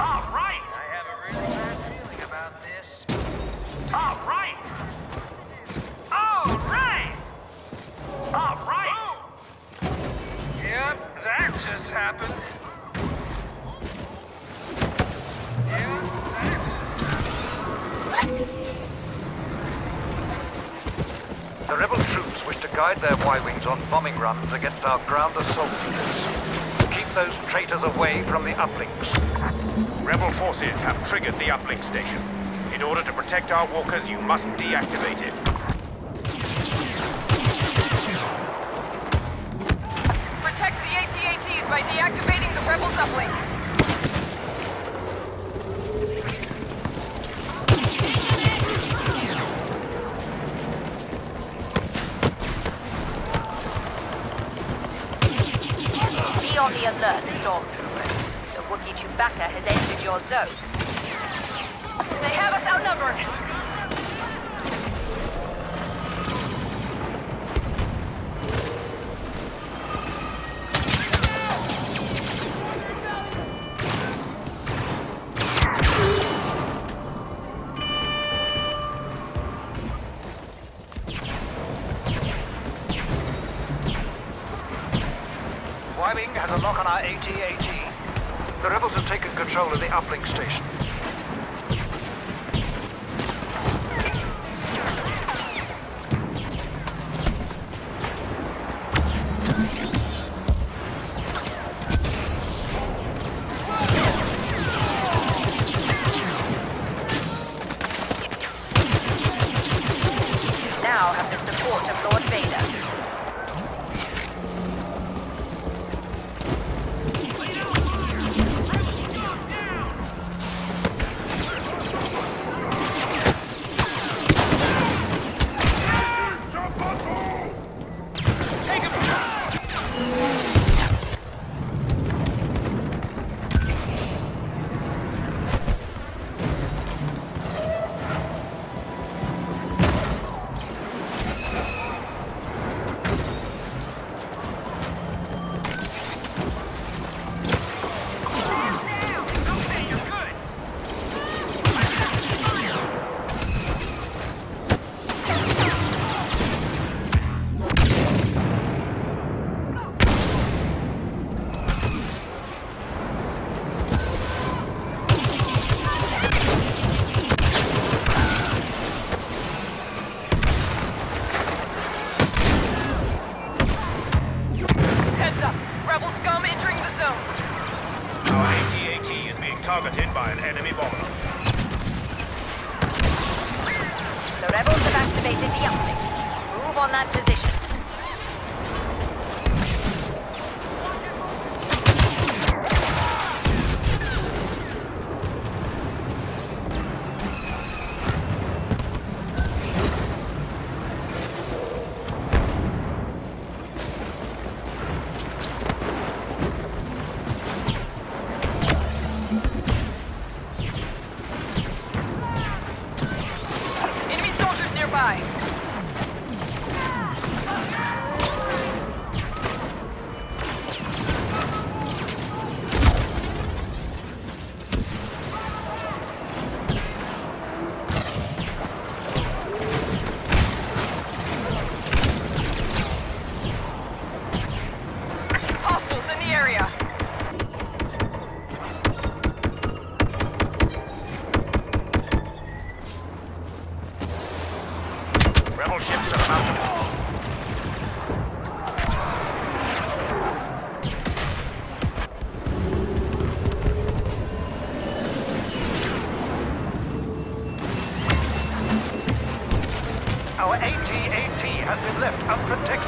All right! I have a really bad feeling about this. All right! All right! All right! Yep, that just happened. The rebel troops wish to guide their Y-wings on bombing runs against our ground assault units. Keep those traitors away from the uplinks. Rebel forces have triggered the uplink station. In order to protect our walkers, you must deactivate it. Protect the AT-ATs by deactivating the Rebels uplink. On the alert, Stormtroopers. The Wookiee Chewbacca has entered your zone. They have us outnumbered. The rebels have taken control of the uplink station. Targeted by an enemy bomber. Soldiers left unprotected.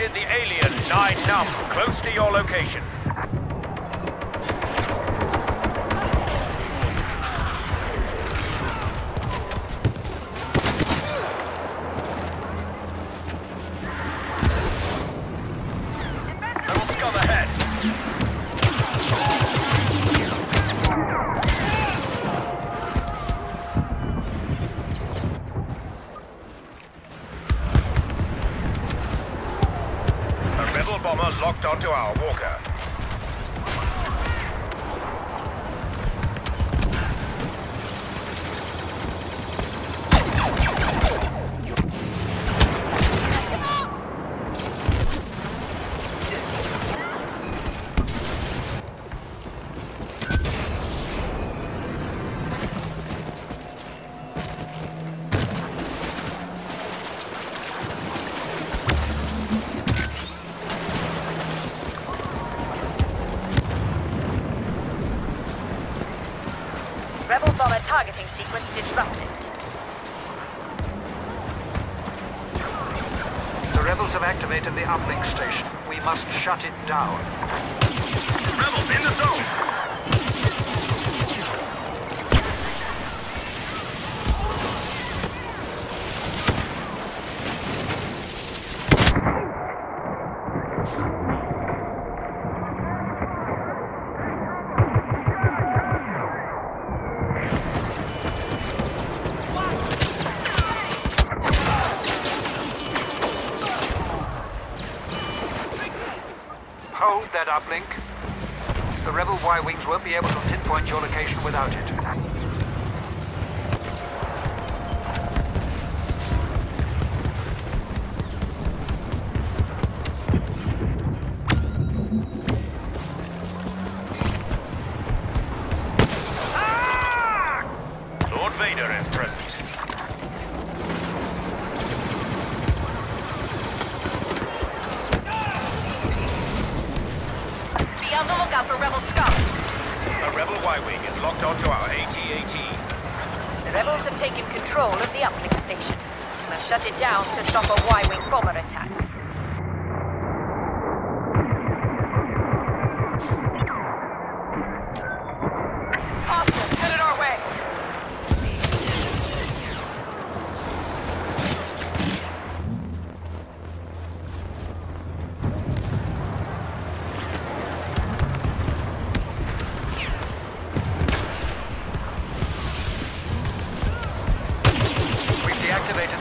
Located the alien Nien Nunb, close to your location. Bomber locked onto our walker. Bomber targeting sequence disrupted. The rebels have activated the uplink station. We must shut it down. Rebels in the zone. Hold that uplink. The rebel Y-Wings won't be able to pinpoint your location without it. Y-Wing is locked onto our AT-AT. The rebels have taken control of the uplink station. We must shut it down to stop a Y-wing bomber attack.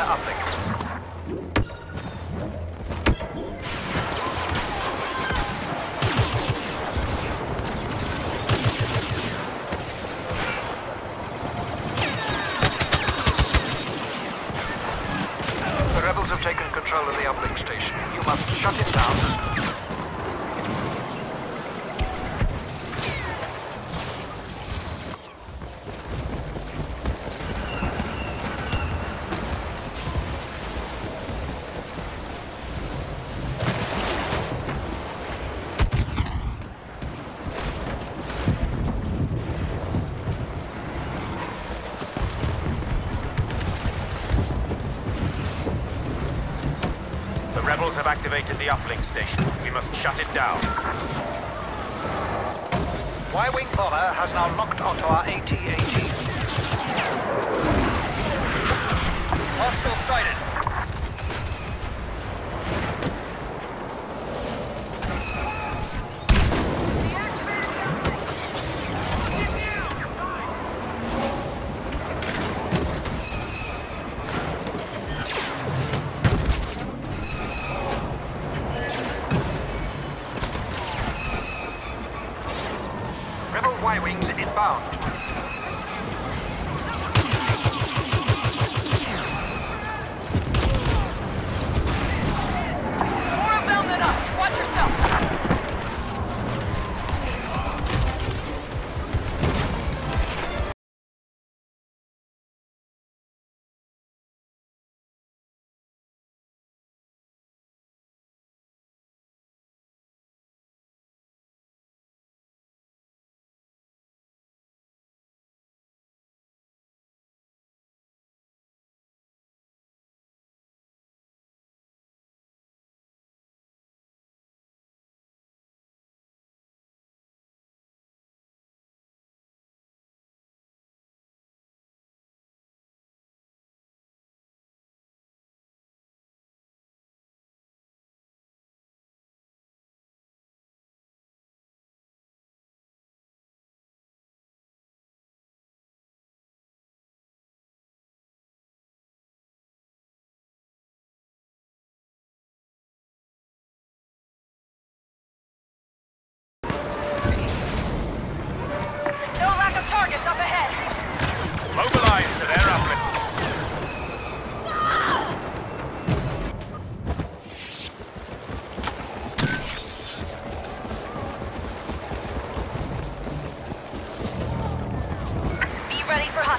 Deactivated their have activated the uplink station. We must shut it down. Y-Wing bomber has now locked onto our AT-AT. Hostile sighted.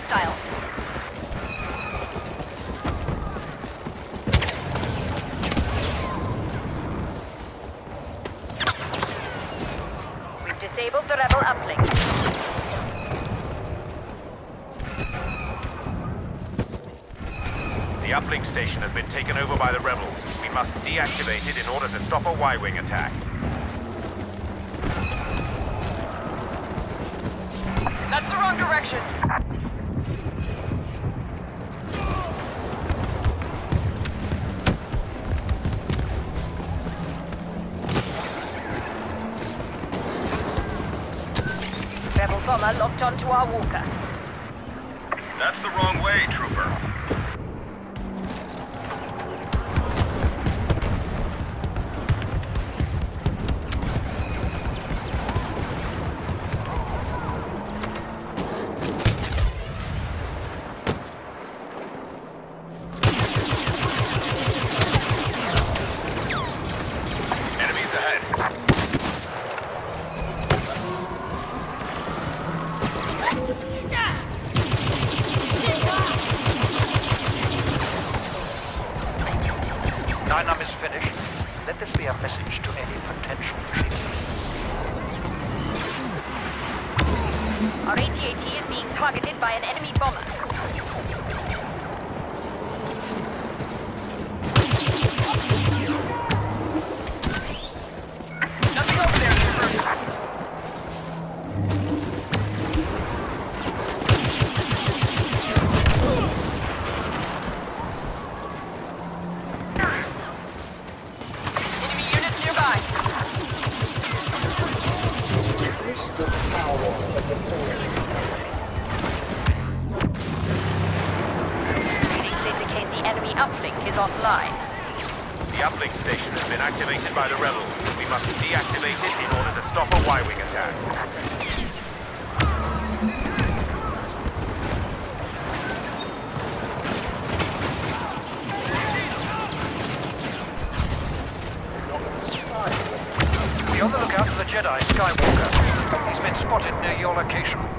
hostiles. Disabled the rebel uplink. The uplink station has been taken over by the rebels. We must deactivate it in order to stop a Y-Wing attack. That's the wrong direction. armor locked onto our walker. That's the wrong way, Trooper. Jedi Skywalker. He's been spotted near your location.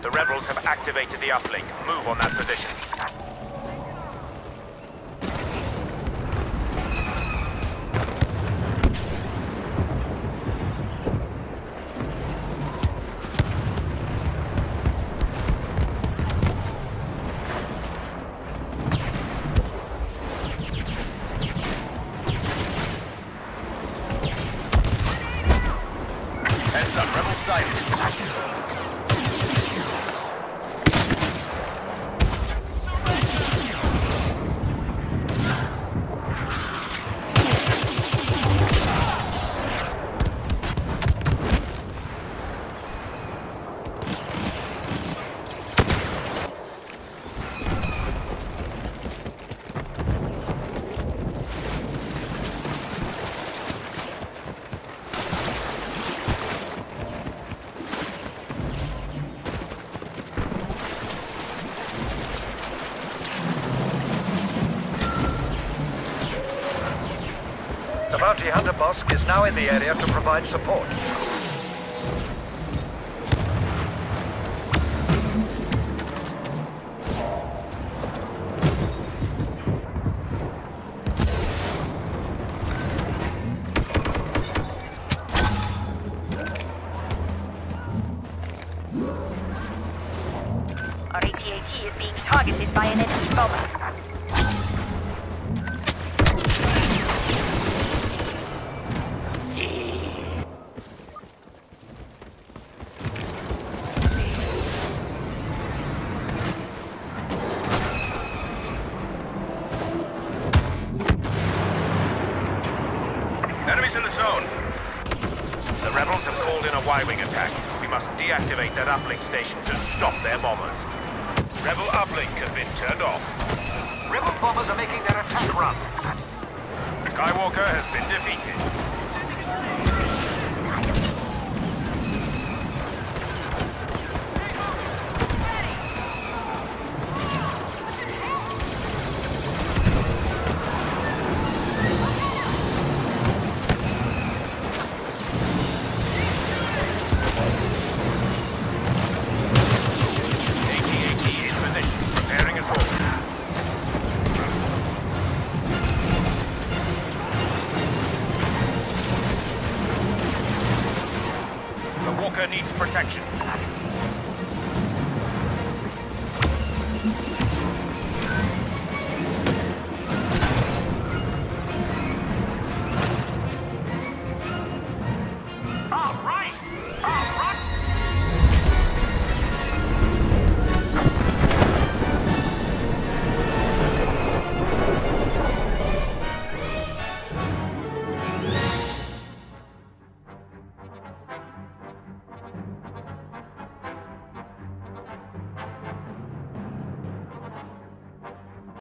The rebels have activated the uplink. Move on that position. Bounty hunter Bossk is now in the area to provide support. Our AT-AT is being targeted by an enemy bomber. Skywalker has been protection.